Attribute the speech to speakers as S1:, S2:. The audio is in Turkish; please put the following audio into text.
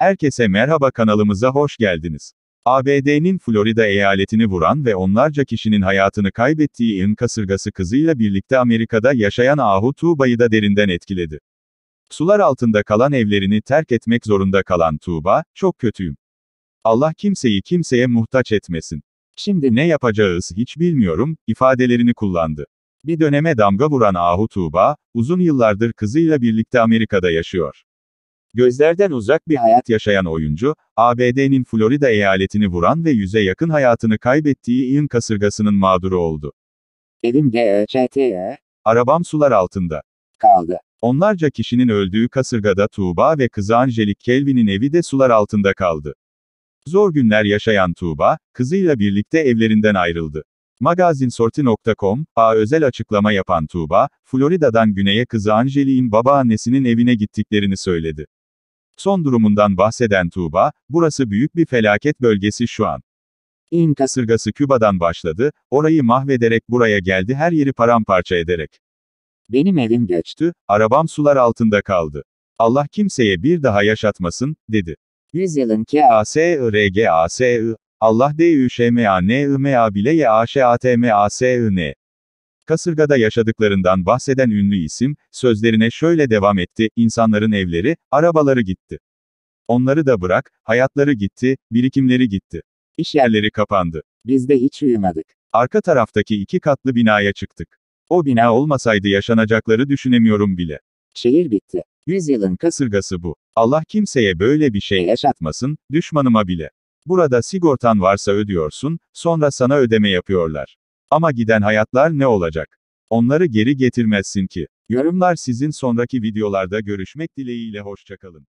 S1: Herkese merhaba kanalımıza hoş geldiniz. ABD'nin Florida eyaletini vuran ve onlarca kişinin hayatını kaybettiği ın kasırgası kızıyla birlikte Amerika'da yaşayan Ahu Tuğba'yı da derinden etkiledi. Sular altında kalan evlerini terk etmek zorunda kalan Tuğba, çok kötüyüm. Allah kimseyi kimseye muhtaç etmesin. Şimdi ne yapacağız hiç bilmiyorum, ifadelerini kullandı. Bir döneme damga vuran Ahu Tuğba, uzun yıllardır kızıyla birlikte Amerika'da yaşıyor. Gözlerden uzak bir hayat yaşayan oyuncu, ABD'nin Florida eyaletini vuran ve yüze yakın hayatını kaybettiği Ian kasırgasının mağduru oldu.
S2: Evim GÖÇT'ye
S1: Arabam sular altında.
S2: kaldı.
S1: Onlarca kişinin öldüğü kasırgada Tuğba ve kızı Angelik Kelvin'in evi de sular altında kaldı. Zor günler yaşayan Tuğba, kızıyla birlikte evlerinden ayrıldı. Magazinsorti.com, A özel açıklama yapan Tuğba, Florida'dan güneye kızı Angelik'in babaannesinin evine gittiklerini söyledi. Son durumundan bahseden Tuğba, burası büyük bir felaket bölgesi şu an.
S2: İn
S1: Kasırgası Küba'dan başladı, orayı mahvederek buraya geldi her yeri paramparça ederek.
S2: benim evim göç.
S1: Geçti, arabam sular altında kaldı. Allah kimseye bir daha yaşatmasın, dedi.
S2: Yüzyılın ki
S1: A-S-I-R-G-A-S-I, Allah D-Ü-Ş-M-A-N-I-M-A bile Y-A-Ş-A-T-M-A-S-I-N. Kasırgada yaşadıklarından bahseden ünlü isim, sözlerine şöyle devam etti, insanların evleri, arabaları gitti. Onları da bırak, hayatları gitti, birikimleri gitti. İş yerleri kapandı.
S2: biz de hiç uyumadık.
S1: Arka taraftaki iki katlı binaya çıktık. O bina olmasaydı yaşanacakları düşünemiyorum bile.
S2: Şehir bitti. Yüzyılın
S1: Kasırgası bu. Allah kimseye böyle bir şey
S2: yaşat.
S1: yaşatmasın, düşmanıma bile. Burada sigortan varsa ödüyorsun, sonra sana ödeme yapıyorlar. Ama giden hayatlar ne olacak? Onları geri getirmezsin ki. Yorumlar sizin sonraki videolarda görüşmek dileğiyle hoşçakalın.